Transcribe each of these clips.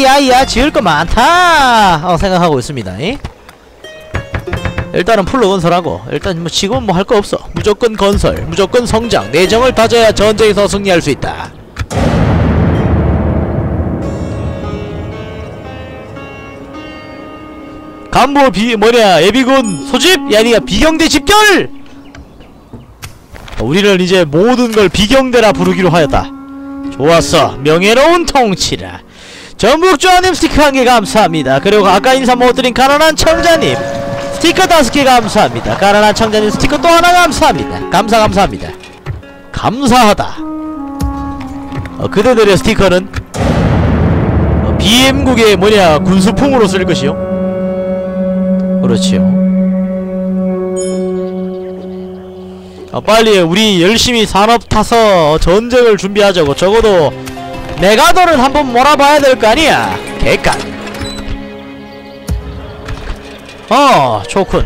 야야야 지을 거 많다. 어, 생각하고 있습니다. 이? 일단은 풀로 건설하고 일단 뭐 지금은 뭐 할 거 없어. 무조건 건설 무조건 성장. 내정을 다져야 전쟁에서 승리할 수 있다. 간부 비 뭐냐 예비군 소집? 야니가 비경대 집결! 어, 우리를 이제 모든 걸 비경대라 부르기로 하였다. 좋았어. 명예로운 통치라 전북조아님 스티커 한 개 감사합니다. 그리고 아까 인사 못 드린 가난한 청자님 스티커 다섯 개 감사합니다. 가난한 청자님 스티커 또 하나 감사합니다. 감사 감사합니다. 감사하다. 어, 그대들의 스티커는? 어, BM국의 뭐냐 군수품으로 쓸 것이요? 그렇지요. 어, 빨리 우리 열심히 산업 타서 전쟁을 준비하자고 적어도 메가돈은 한번 몰아봐야 될 거 아니야. 개깐 어 좋군.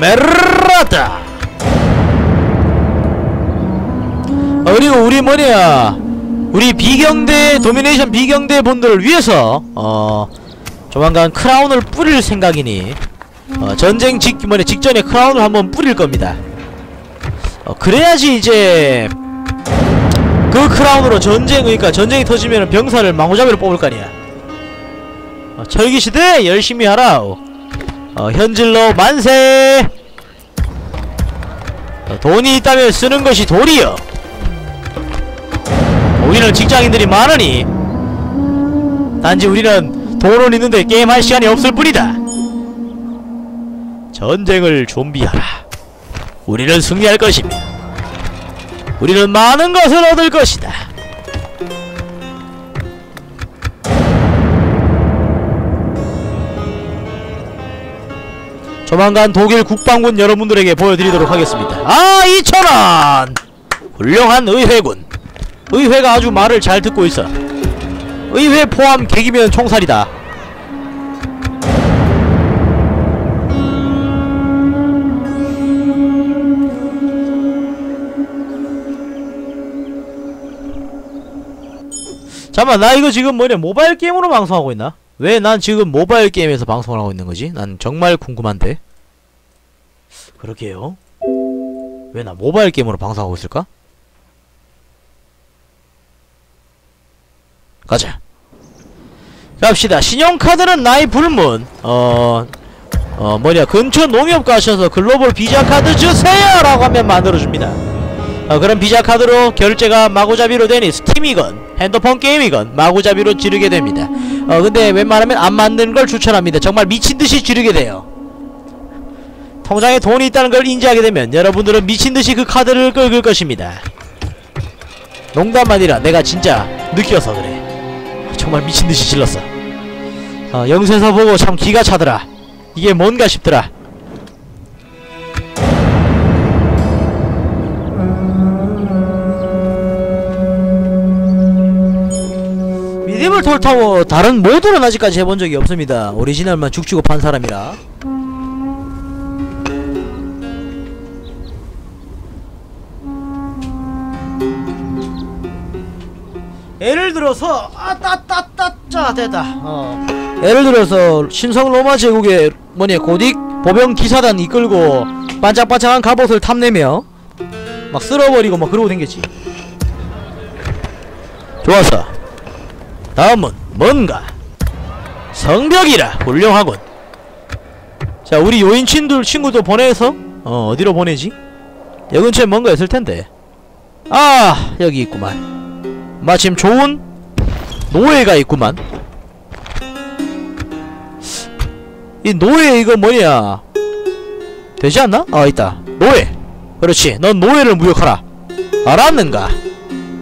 메르라다. 어, 그리고 우리 뭐냐? 우리 비경대 도미네이션 비경대 분들을 위해서 어 조만간 크라운을 뿌릴 생각이니 어, 전쟁 직 뭐냐 직전에 크라운을 한번 뿌릴 겁니다. 어, 그래야지 이제 그 크라운으로 전쟁 그러니까 전쟁이 터지면 병사를 망호잡이로 뽑을 거 아니야. 어, 철기 시대 열심히 하라. 어, 현질로 만세. 어, 돈이 있다면 쓰는 것이 도리여. 우리는 직장인들이 많으니 단지 우리는 돈은 있는데 게임할 시간이 없을 뿐이다. 전쟁을 준비하라. 우리는 승리할 것이며 우리는 많은 것을 얻을 것이다. 조만간 독일 국방군 여러분들에게 보여드리도록 하겠습니다. 아, 2천원! 훌륭한 의회군. 의회가 아주 말을 잘 듣고 있어. 의회 포함 객이면 총살이다. 잠깐만 나 이거 지금 뭐냐 모바일 게임으로 방송하고 있나? 왜 난 지금 모바일 게임에서 방송을 하고 있는 거지? 난 정말 궁금한데. 그러게요. 왜 나 모바일 게임으로 방송하고 있을까? 가자. 갑시다. 신용카드는 나의 불문. 어... 어 뭐냐 근처 농협 가셔서 글로벌 비자 카드 주세요! 라고 하면 만들어줍니다. 어, 그럼 비자 카드로 결제가 마구잡이로 되니 스팀이건 핸드폰 게임이건 마구잡이로 지르게 됩니다. 어 근데 웬만하면 안 만드는 걸 추천합니다. 정말 미친듯이 지르게 돼요. 통장에 돈이 있다는 걸 인지하게 되면 여러분들은 미친듯이 그 카드를 긁을 것입니다. 농담 아니라 내가 진짜 느껴서 그래. 정말 미친듯이 질렀어. 어, 영세서 보고 참 기가 차더라. 이게 뭔가 싶더라 미디블 톨 타워 다른 모드는 아직까지 해본 적이 없습니다. 오리지널만 죽주고 판 사람이라. 예를 들어서 아따따따짜 됐다. 어. 예를 들어서 신성 로마 제국의 뭐냐 고딕 보병 기사단 이끌고 반짝반짝한 갑옷을 탐내며 막 쓸어버리고 막 그러고 댕겼지. 좋았어 다음은 뭔가? 성벽이라 훌륭하군. 자 우리 요인 친들 친구도 보내서 어 어디로 보내지? 여기 근처에 뭔가 있을텐데. 아 여기 있구만. 마침 좋은 노예가 있구만. 이 노예 이거 뭐냐? 되지 않나? 아 있다. 노예. 그렇지. 넌 노예를 무역하라. 알았는가?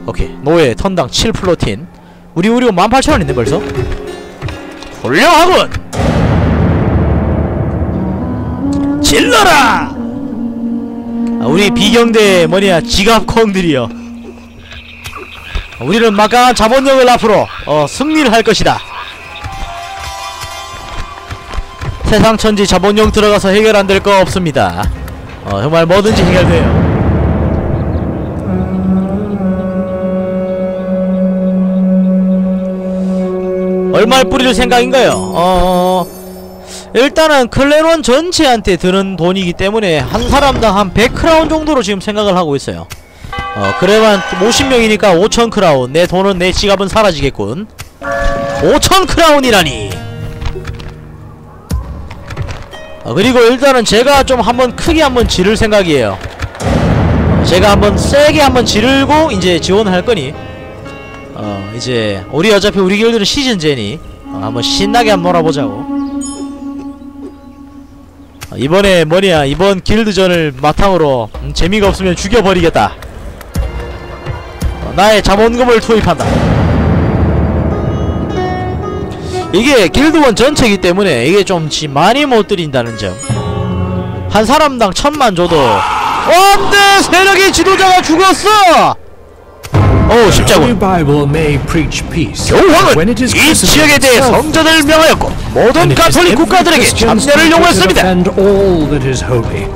오케이. 노예 턴당 7플로틴 우리 우리 18,000원 있네 벌써? 훌륭하군! 질러라! 아, 우리 비경대 뭐냐 지갑콩들이여. 우리는 막강한 자본력을 앞으로 어, 승리를 할 것이다. 세상 천지 자본력 들어가서 해결 안 될 거 없습니다. 어, 정말 뭐든지 해결돼요 얼마를 뿌릴 생각인가요? 어... 일단은 클레론 전체한테 드는 돈이기 때문에 한 사람당 한 100크라운 정도로 지금 생각을 하고 있어요. 어 그래만 50명이니까 5000크라운. 내 돈은 내 지갑은 사라지겠군. 5000크라운이라니. 어, 그리고 일단은 제가 좀 한번 크게 한번 지를 생각이에요. 어, 제가 한번 세게 한번 지르고 이제 지원을 할 거니 어 이제 우리 어차피 우리 길드는 시즌제니. 어, 한번 신나게 한번 놀아보자고. 어, 이번에 뭐냐 이번 길드전을 바탕으로 음, 재미가 없으면 죽여버리겠다. 어, 나의 자본금을 투입한다. 이게 길드원 전체이기 때문에 이게 좀 지 많이 못 드린다는 점. 한 사람당 천만 줘도 안돼 세력의 지도자가 죽었어 오 The 십자군 Bible may preach peace. 교황은 When it is 이 지역에 Christendom 대해 itself, 성전을 명하였고 모든 and it is 가톨릭 every 국가들에게 Christian's 참여를 duty to 요구했습니다. defend all that is holy.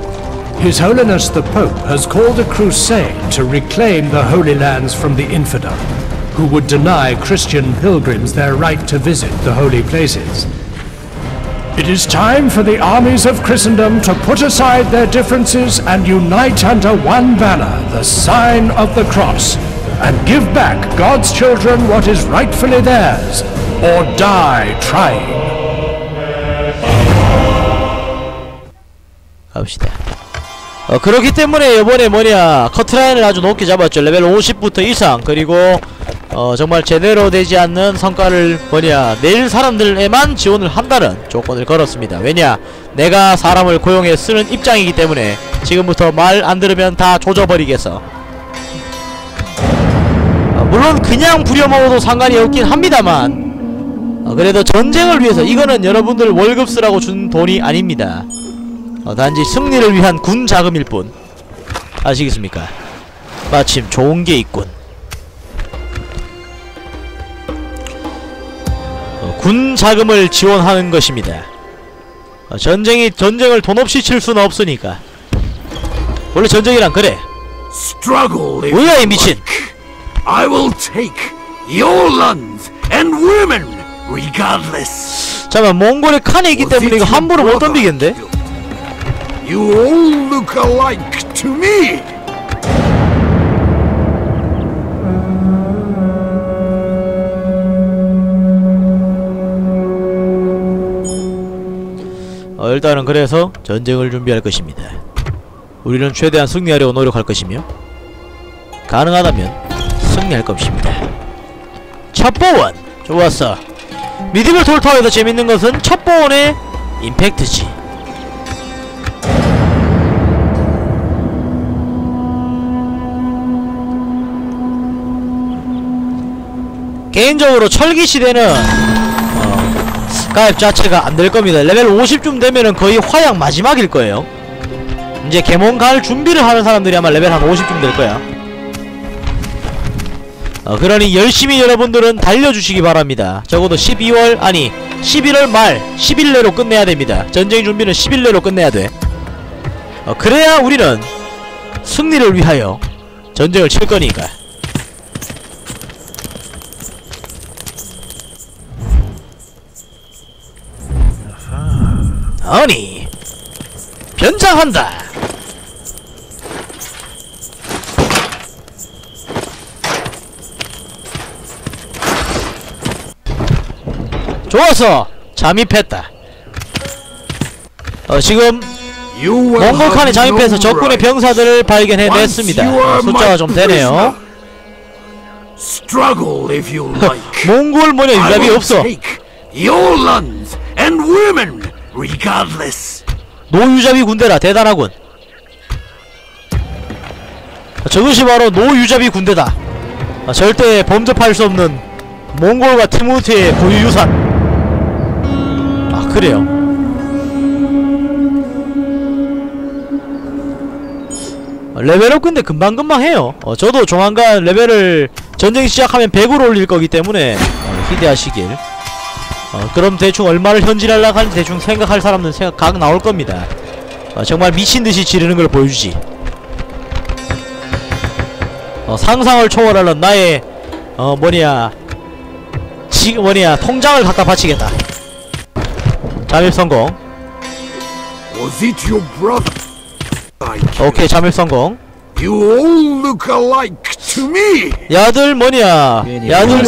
His Holiness the Pope has called a crusade to reclaim the Holy Lands from the infidel, who would deny Christian pilgrims their right to visit the holy places. It is time for the armies of Christendom to put aside their differences and unite under one banner, the sign of the cross, And give back God's children what is rightfully theirs, or die trying. 갑시다. 어, 그렇기 때문에 이번에 뭐냐 커트라인을 아주 높게 잡았죠. 레벨 50부터 이상 그리고 어, 정말 제대로 되지 않는 성과를 뭐냐 낼 사람들에만 지원을 한다는 조건을 걸었습니다. 왜냐 내가 사람을 고용해 쓰는 입장이기 때문에 지금부터 말 안 들으면 다 조져버리겠어. 어, 물론 그냥 부려먹어도 상관이 없긴 합니다만 어, 그래도 전쟁을 위해서 이거는 여러분들 월급 쓰라고 준 돈이 아닙니다. 어, 단지 승리를 위한 군 자금일 뿐 아시겠습니까? 마침 좋은 게 있군 어, 군 자금을 지원하는 것입니다 어, 전쟁이 전쟁을 돈 없이 칠 수는 없으니까 원래 전쟁이란 그래 뭐야 이 미친. I will take your lands and women regardless. 잠깐 몽골의 칸이 있기 때문에 이거 함부로 못 덤비겠는데? You all look alike to me. 어, 일단은 그래서 전쟁을 준비할 것입니다. 우리는 최대한 승리하려고 노력할 것이며 가능하다면 승리할 것입니다. 첩보원! 좋았어. 미디블 톨타워에서 재밌는 것은 첩보원의 임팩트지. 개인적으로 철기 시대는 어, 가입 자체가 안 될 겁니다. 레벨 50쯤 되면은 거의 화약 마지막일 거예요. 이제 개몽 갈 준비를 하는 사람들이 아마 레벨 한 50쯤 될 거야. 어, 그러니 열심히 여러분들은 달려주시기 바랍니다. 적어도 12월, 아니, 11월 말, 10일 내로 끝내야 됩니다. 전쟁 준비는 10일 내로 끝내야 돼. 어, 그래야 우리는 승리를 위하여 전쟁을 칠 거니까. 아니 변장한다 좋았어 잠입했다. 어 지금 몽골칸에 잠입해서 적군의. 병사들을 발견해냈습니다. 어, 숫자가 좀 되네요. 몽골 뭐냐 유답이 없어. 노유잡이 군대라 대단하군. 아, 저것이 바로 노유잡이 군대다. 아, 절대 범접할 수 없는 몽골과 티모티의 고유유산. 아 그래요 어, 레벨업 근데 금방금방 해요 어, 저도 조만간 레벨을 전쟁 시작하면 100으로 올릴 거기 때문에 어, 기대하시길 어, 그럼 대충 얼마를 현질하려고 하는지 대충 생각할 사람은 생각 각 나올 겁니다. 어, 정말 미친듯이 지르는 걸 보여주지. 어, 상상을 초월하는 나의 어 뭐냐 지 뭐냐 통장을 갖다 바치겠다 잠입 성공 Was it your brother? Like, 오케이 잠입 성공 you all look alike to me. 야들 뭐냐 야들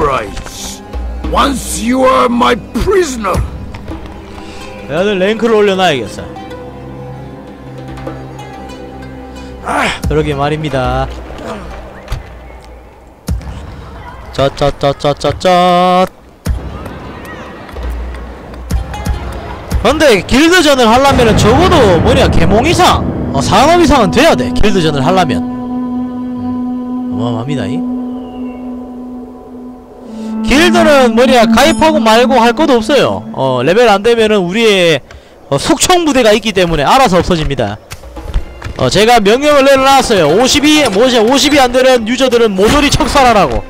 rights. Once you are my prisoner. 야들 랭크를 올려놔야겠어 그러게 말입니다 짜짜짜짜짜짜 근데 길드전을 하려면은 적어도 뭐냐 개몽 이상 어, 산업 이상은 돼야 돼 길드전을 하려면. 음, 어마어마합니다 이. 길드는 뭐냐 가입하고 말고 할 것도 없어요. 어 레벨 안 되면은 우리의 어, 속총 부대가 있기 때문에 알아서 없어집니다. 어 제가 명령을 내려놨어요. 52 뭐지 50이 안 되는 유저들은 모조리 척살하라고.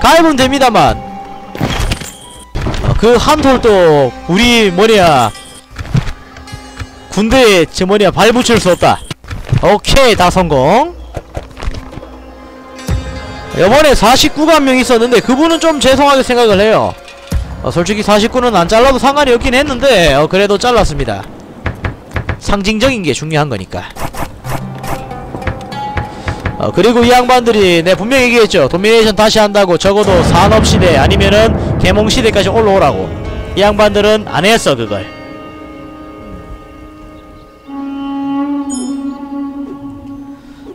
가입은 됩니다만 어, 그 한톨도 우리 뭐냐 군대에 저 뭐냐 발 붙일 수 없다. 오케이 다 성공. 이번에 49만 명 있었는데 그분은 좀 죄송하게 생각을 해요. 어, 솔직히 49는 안 잘라도 상관이 없긴 했는데 어, 그래도 잘랐습니다. 상징적인 게 중요한 거니까. 어, 그리고 이 양반들이 내 분명히 얘기했죠. 도미네이션 다시 한다고 적어도 산업시대 아니면은 개몽시대까지 올라오라고. 이 양반들은 안 했어 그걸.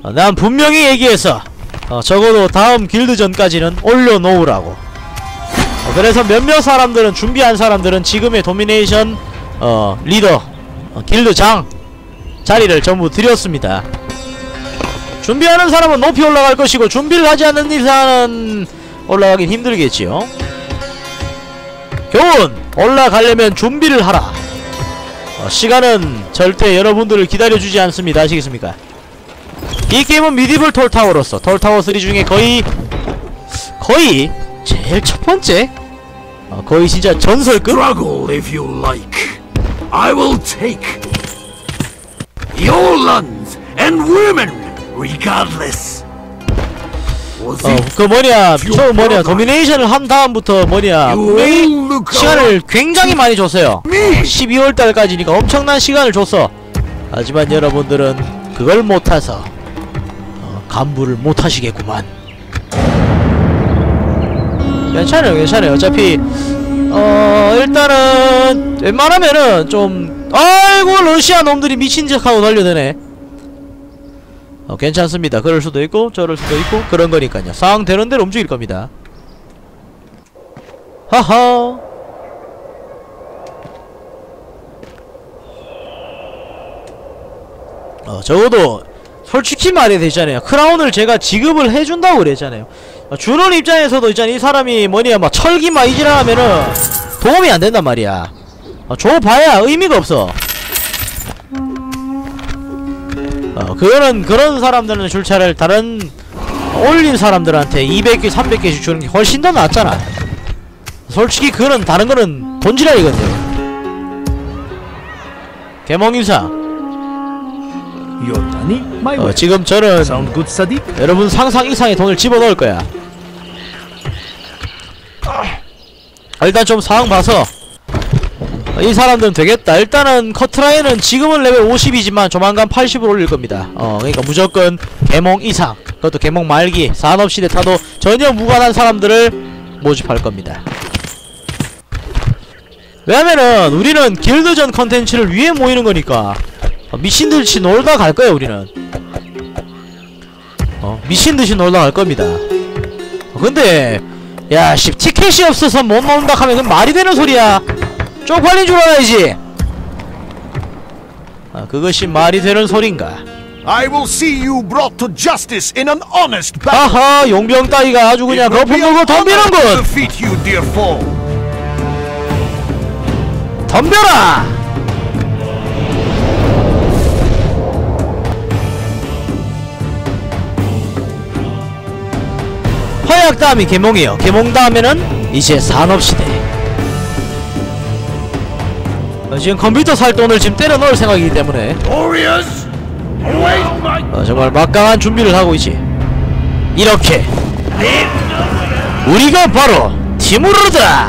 어, 난 분명히 얘기했어 어, 적어도 다음 길드전까지는 올려놓으라고. 어, 그래서 몇몇 사람들은 준비한 사람들은 지금의 도미네이션 어 리더 어, 길드장 자리를 전부 드렸습니다. 준비하는 사람은 높이 올라갈 것이고 준비를 하지 않는 이상은 올라가긴 힘들겠지요 교훈! 올라가려면 준비를 하라. 어, 시간은 절대 여러분들을 기다려주지 않습니다. 아시겠습니까? 이 게임은 미디블 톨타워로서 톨타워 3 중에 거의 거의 제일 첫 번째? 어, 거의 진짜 전설급? Struggle if you like. I will take your lands and women, regardless. Was 어, it 그 뭐냐 저 뭐냐 도미네이션을 한 다음부터 뭐냐 시간을 굉장히 많이 줬어요. me? 12월달까지니까 엄청난 시간을 줬어. 하지만 여러분들은 그걸 못해서 어, 간부를 못하시겠구만. 괜찮아요 괜찮아요. 어차피 어 일단은 웬만하면은 좀 아이고 러시아 놈들이 미친 척하고 달려드네 어 괜찮습니다. 그럴 수도 있고 저럴 수도 있고 그런 거니까요. 상황 되는 대로 움직일 겁니다. 하하! 어 적어도 솔직히 말해야 되잖아요. 크라운을 제가 지급을 해준다고 그랬잖아요. 어, 주는 입장에서도 있잖아 이 사람이 뭐냐 막 철기 막 이질하면은 도움이 안 된단 말이야. 어, 줘봐야 의미가 없어 어 그거는 그런 사람들은 줄 차를 다른 올린 사람들한테 200개 300개씩 주는 게 훨씬 더 낫잖아 솔직히 그거는 다른 거는 Yotani, my 어. 지금 저는? 여러분 상상 이상의 돈을 집어넣을 거야. 아, 일단 좀 상황 봐서 어, 이 사람들은 되겠다. 일단은 커트라인은 지금은 레벨 50이지만 조만간 80으로 올릴 겁니다. 어, 그러니까 무조건 개몽 이상, 그것도 개몽 말기, 산업시대 타도 전혀 무관한 사람들을 모집할 겁니다. 왜냐면은 우리는 길드전 컨텐츠를 위해 모이는 거니까 어, 미친듯이 놀다 갈 거야 우리는. 어, 미친듯이 놀다 갈 겁니다. 어, 근데, 야, 씨, 티켓이 없어서 못 논다 하면 그건 말이 되는 소리야. 쪽팔린 줄 알아야지. 아, 그것이 말이 되는 소린가. I will see you brought to justice in an honest battle. 하하, 용병 따위가 아주 그냥 거품 물고 덤비는군! 덤벼라! 허약 다음이 개몽이요. 개몽 다음에는 이제 산업 시대. 어, 지금 컴퓨터 살 돈을 지금 때려 넣을 생각이기 때문에 어, 정말 막강한 준비를 하고 있지. 이렇게 우리가 바로 티무르다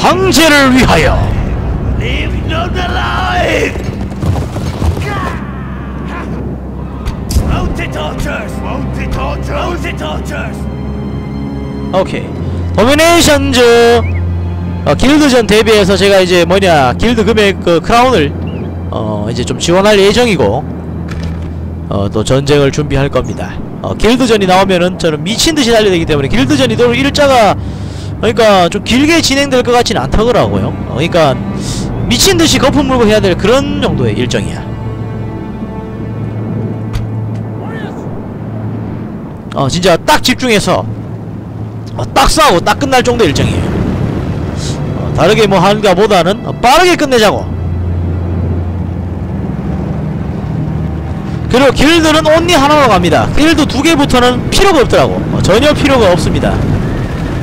황제를 위하여! 오케이 도미네이션즈 어, 길드전 대비해서 제가 이제 뭐냐 길드 금액 그 크라운을 어 이제 좀 지원할 예정이고 어 또 전쟁을 준비할 겁니다. 어 길드전이 나오면은 저는 미친듯이 달려되기 때문에 길드전이 또 일자가 그러니까 좀 길게 진행될 것 같지는 않더라고요. 어, 그러니까 미친듯이 거품 물고 해야 될 그런 정도의 일정이야. 어 진짜 딱 집중해서 어, 딱 싸우고 딱 끝날 정도 일정이에요. 어, 다르게 뭐 하는가 보다는 어, 빠르게 끝내자고. 그리고 길드는 온리 하나로 갑니다. 길드 두 개부터는 필요가 없더라고. 어, 전혀 필요가 없습니다.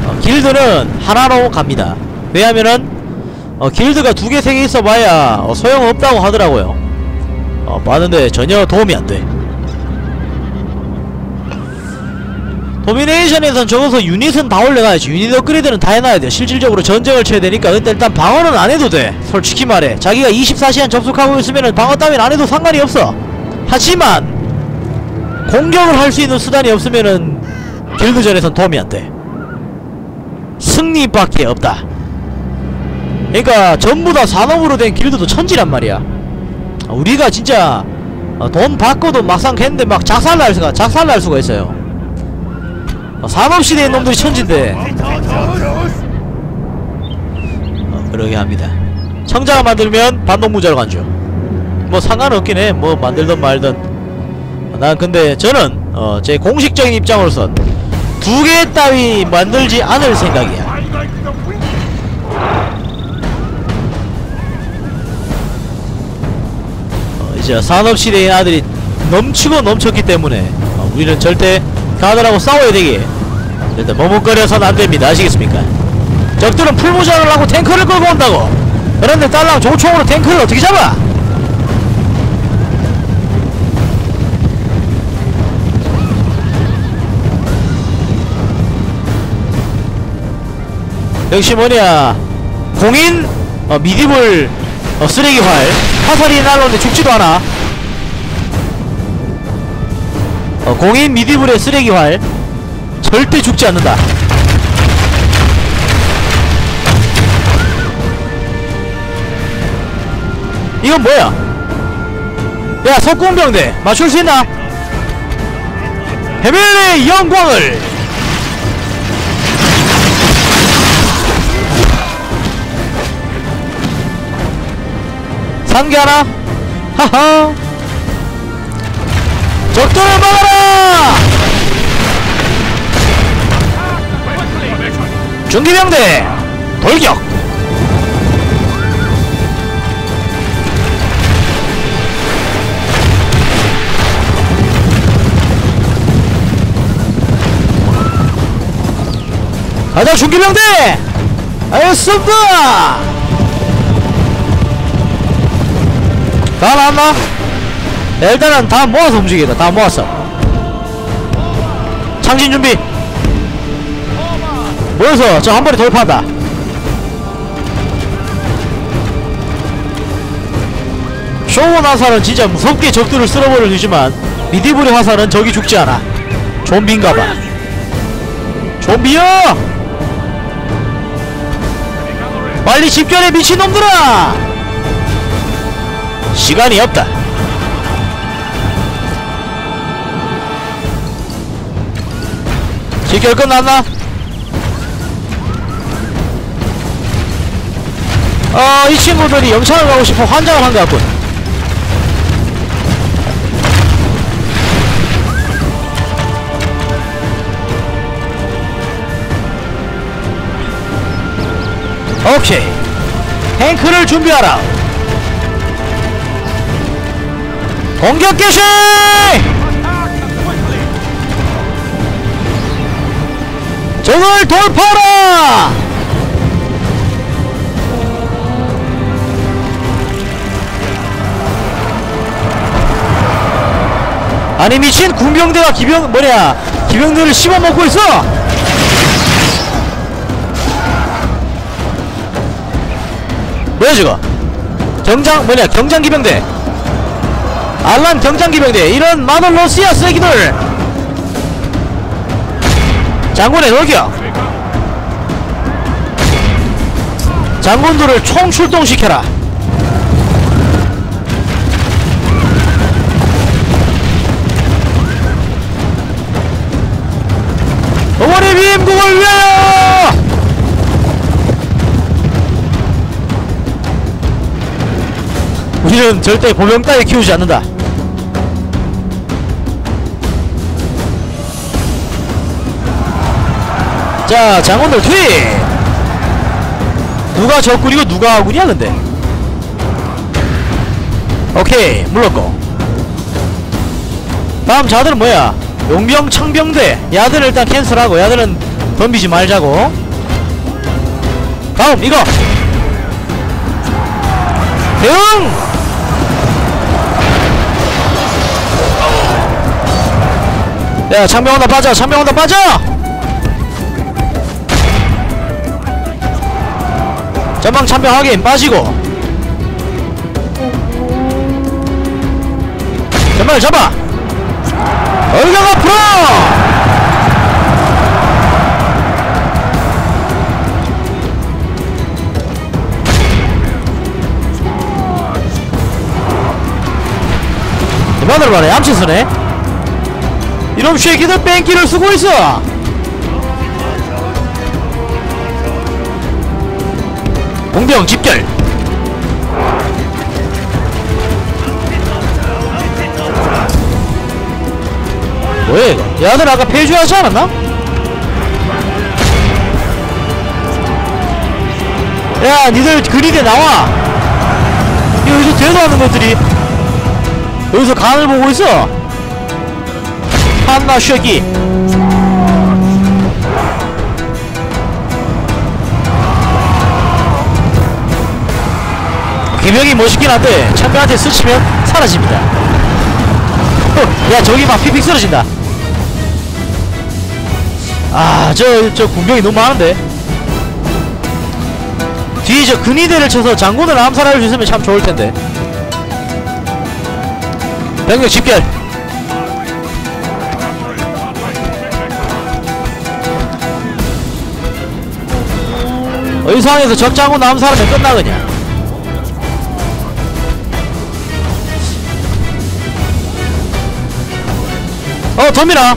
어, 길드는 하나로 갑니다. 왜냐면은 어, 길드가 두 개 세 개 있어봐야 어, 소용없다고 하더라고요. 어, 봤는데 전혀 도움이 안돼 도미네이션에선 적어서 유닛은 다 올려놔야지. 유닛 업그레이드는 다 해놔야 돼 실질적으로 전쟁을 쳐야 되니까 근데 일단 방어는 안 해도 돼. 솔직히 말해. 자기가 24시간 접속하고 있으면은 방어 따윈 안 해도 상관이 없어. 하지만 공격을 할 수 있는 수단이 없으면은 길드전에선 도움이 안돼. 승리밖에 없다. 그러니까 전부 다 산업으로 된 길드도 천지란 말이야. 우리가 진짜 어, 돈 받고도 막상 했는데 막 작살날 수가 작살날 수가 있어요 어, 산업시대의 놈들이 천진데! 어, 그러게 합니다 청자가 만들면 반동무자로 간죠 뭐 상관없긴 해뭐 만들든 말든 어, 난 근데 저는 어, 제 공식적인 입장으로선 두 개 따위 만들지 않을 생각이야! 어, 이제 산업시대의 아들이 넘치고 넘쳤기 때문에 어, 우리는 절대 가들하고 싸워야 되게 절대 머뭇거려서는 안됩니다. 아시겠습니까? 적들은 풀무장을 하고 탱크를 끌고 온다고. 그런데 딸랑 조총으로 탱크를 어떻게 잡아? 역시 뭐냐. 공인 어, 미디블 어, 쓰레기활. 화살이 날라오는데 죽지도 않아. 어, 공인 미디블의 쓰레기활 절대 죽지 않는다. 이건 뭐야? 야 석궁병대. 맞출 수 있나? 헤멜레의 영광을. 상기 하나 하하. 적들을 막아라 중기병대 돌격. 가자 중기병대! 알겠습니다! 다 나왔나? 네, 일단은 다 모아서 움직이다 다 모았어 창진 준비 모여서 저 한 번에 돌파한다. 쇼원 화살은 진짜 무섭게 적들을 쓸어버려 주지만 미디블의 화살은 적이 죽지 않아. 좀비인가봐. 좀비야 빨리 집결해 미친놈들아! 시간이 없다. 집결 끝났나? 어, 이 친구들이 영창을 가고 싶어 환장을 한 것 같군. 오케이. 탱크를 준비하라. 공격 개시! 적을 돌파하라! 아니 미친 군병대가 기병 뭐냐 기병대를 씹어먹고 있어! 뭐야 저거? 경장 뭐냐 경장 기병대. 알란 경장 기병대. 이런 마늘 러시아 쓰레기들! 장군의 돌격 장군들을 총출동시켜라 비임국을 위하여! 우리는 절대 보병 따위 키우지 않는다. 자 장군들 투입 누가 적군이고 누가 아군이야 근데? 오케이 물렀고. 다음 자들은 뭐야 용병 창병대. 야들은 일단 캔슬하고 야들은 덤비지 말자고. 다음 이거. 대응! 야 창병 온다 빠져 창병 온다 빠져! 전방 참병 확인 빠지고. 전방을 잡아 얼경 앞으로 이만으로 말해 얌치 쓰네 이놈 쉐기들 뺑기를 쓰고 있어! 공병 집결 뭐야 이거? 야들 아까 폐주 하지 않았나? 야 니들 그리대 나와. 여기서 대도하는 것들이. 여기서 간을 보고 있어. 한나 쉐기. 개명이 멋있긴 한데 참가한테 스치면 사라집니다. 어, 야 저기 막 픽픽 쓰러진다 아 저 저 군병이 너무 많은데. 뒤에 저 근위대를 쳐서 장군을 암살할 수 있으면 참 좋을 텐데. 병력 집결. 의상에서 적장군 암살하면 끝나 그냥. 어 덤이라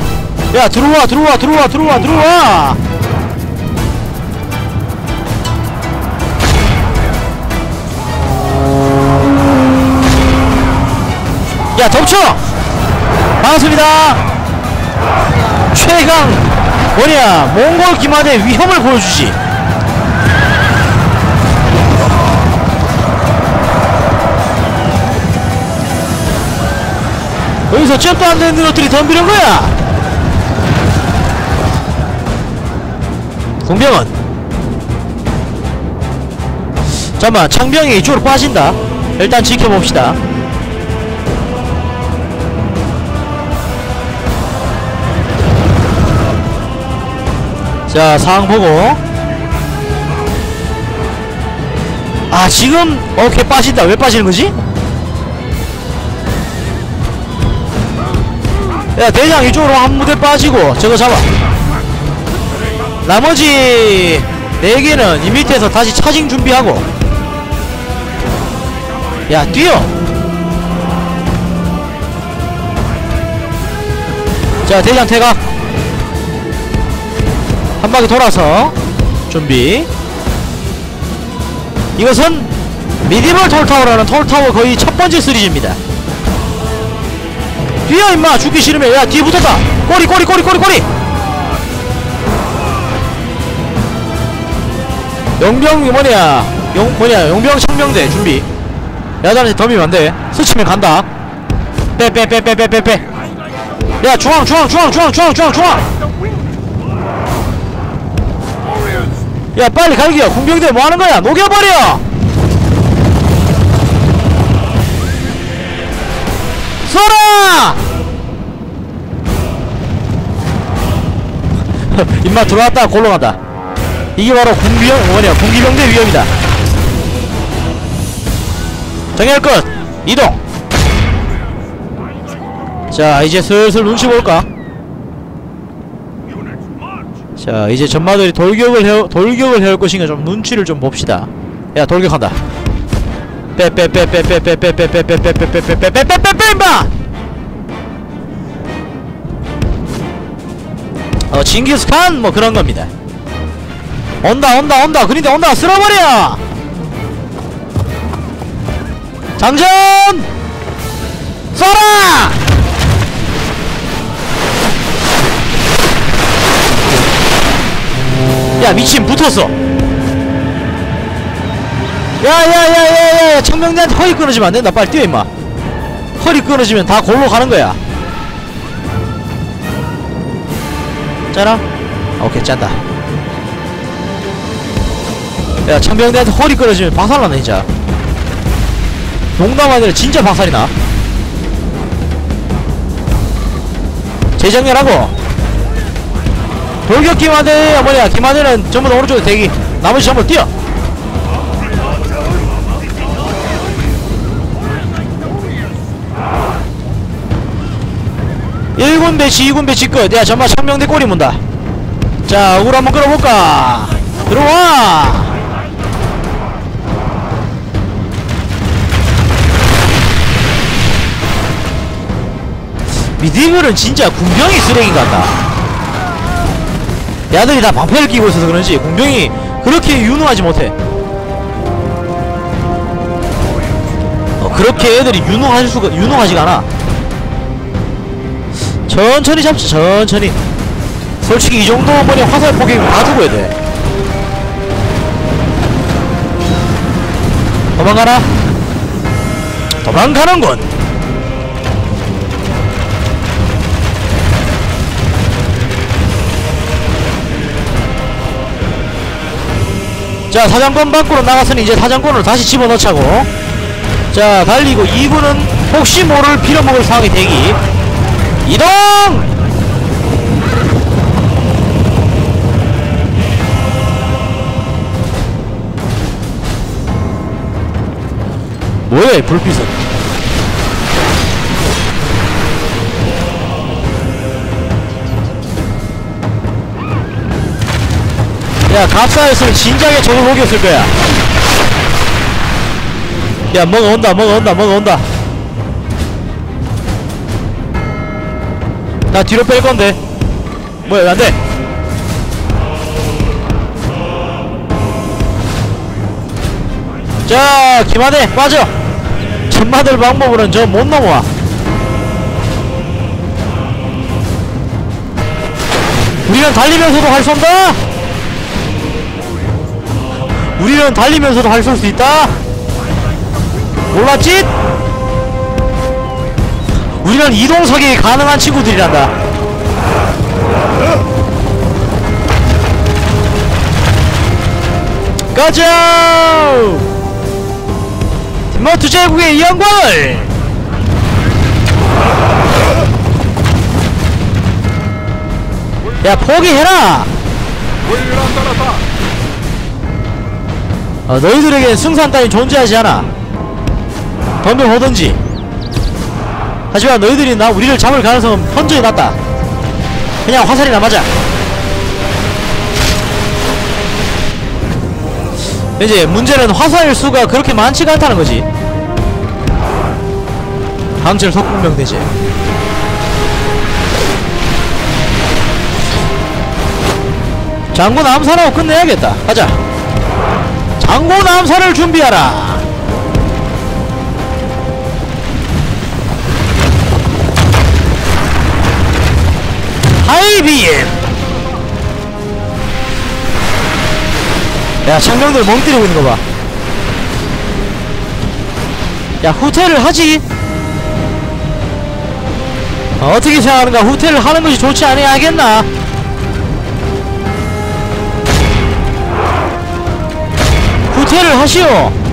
야 들어와 들어와 들어와 들어와 들어와. 야 덮쳐! 반갑습니다. 최강 뭐냐 몽골 기마대 위험을 보여주지. 여기서 잽도 안 되는 것들이 덤비는 거야 공병은? 잠깐만 창병이 이쪽으로 빠진다. 일단 지켜봅시다. 자 상황 보고. 아 지금 오케이 빠진다. 왜 빠지는 거지? 야 대장 이쪽으로 한 무대 빠지고 저거 잡아 나머지 네 개는 이 밑에서 다시 차징 준비하고. 야 뛰어! 자 대장 태각. 한 바퀴 돌아서 준비. 이것은 미디멀 톨타워라는 톨타워 거의 첫 번째 시리즈입니다. 뛰어 임마! 죽기 싫으면. 야 뒤에 붙었다! 꼬리 꼬리 꼬리 꼬리 꼬리 영병 뭐냐? 영 뭐냐? 영병 청명대 준비. 야자한테 덤비면 안돼. 스치면 간다. 빼 빼 빼 빼 빼 빼빼야 중앙 중앙 중앙 중앙 중앙 중앙 중앙. 야 빨리 갈기야 공병대 뭐하는 거야? 녹여버려! 쏘라! 입맛 들어왔다. 골로 간다. 이게 바로 군비형 뭐냐 군기병대 위험이다 정렬 끝 이동 자 이제 슬슬 눈치 볼까 자 이제 전마들이 돌격을 해 돌격을 해올 것인가 좀 눈치를 좀 봅시다 야 돌격한다 빼빼빼빼빼빼빼빼빼빼빼빼빼빼빼빼빼빼빼 임마 어 징기스칸 뭐 그런 겁니다 온다 온다 온다. 그린데 온다. 쓸어버려! 장전! 쏴라! 야 미친 붙었어. 야야야야야 청명대한테 허리 끊어지면 안된다. 빨리 뛰어 임마. 허리 끊어지면 다 골로 가는 거야. 짜라. 오케이 짠다 야 청명대한테 허리 끊어지면 박살나네 진짜 농담 아니라 진짜 박살이나 재정렬하고 돌격 기마대 뭐냐 기마대는 전부 다 오른쪽에 대기 나머지 전부 뛰어 일군 배치, 이군 배치 끝. 야, 전마 청명대 꼬리 문다. 자, 우물 한번 끌어볼까? 들어와! 미디글은 진짜 군병이 쓰레기 같다. 야들이 다 방패를 끼고 있어서 그런지 군병이 그렇게 유능하지 못해. 어, 그렇게 애들이 유능할 수가, 유능하지가 않아. 천천히 잡자 천천히 솔직히 이 정도 뭐냐 화살 포격이면 다 죽어야 돼 도망가라 도망가는군 자 사장권 밖으로 나갔으니 이제 사장권을 다시 집어넣자고. 자 달리고 2군은 혹시 모를 빌어먹을 상황이 대기. 이동! 뭐야 이 불빛은 야 갑사였으면 진작에 저걸 녹였을 거야 야 뭐가 온다 뭐가 온다 뭐가 온다 나 뒤로 뺄 건데. 뭐야, 안 돼. 자, 김하대, 빠져. 천마들 방법으로는 저 못 넘어와. 우리는 달리면서도 활 쏜다! 우리는 달리면서도 활 쏠 수 있다! 몰랐지? 우리는 이동석이 가능한 친구들이란다. 가자! 티모트 제국의 영광을! 야 포기해라! 어, 너희들에겐 승산 따위 존재하지 않아. 덤벼보든지. 하지만 너희들이 나 우리를 잡을 가능성은 현저히 낮다. 그냥 화살이나 맞아. 이제 문제는 화살 수가 그렇게 많지가 않다는 거지. 강철 석궁명 대제. 장군 암살하고 끝내야겠다. 가자. 장군 암살을 준비하라. 하이비엠 야 장병들 멍 때리고 있는 거 봐. 야 후퇴를 하지? 어, 떻게 생각하는가? 후퇴를 하는 것이 좋지 아니하겠나 후퇴를 하시오